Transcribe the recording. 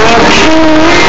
Música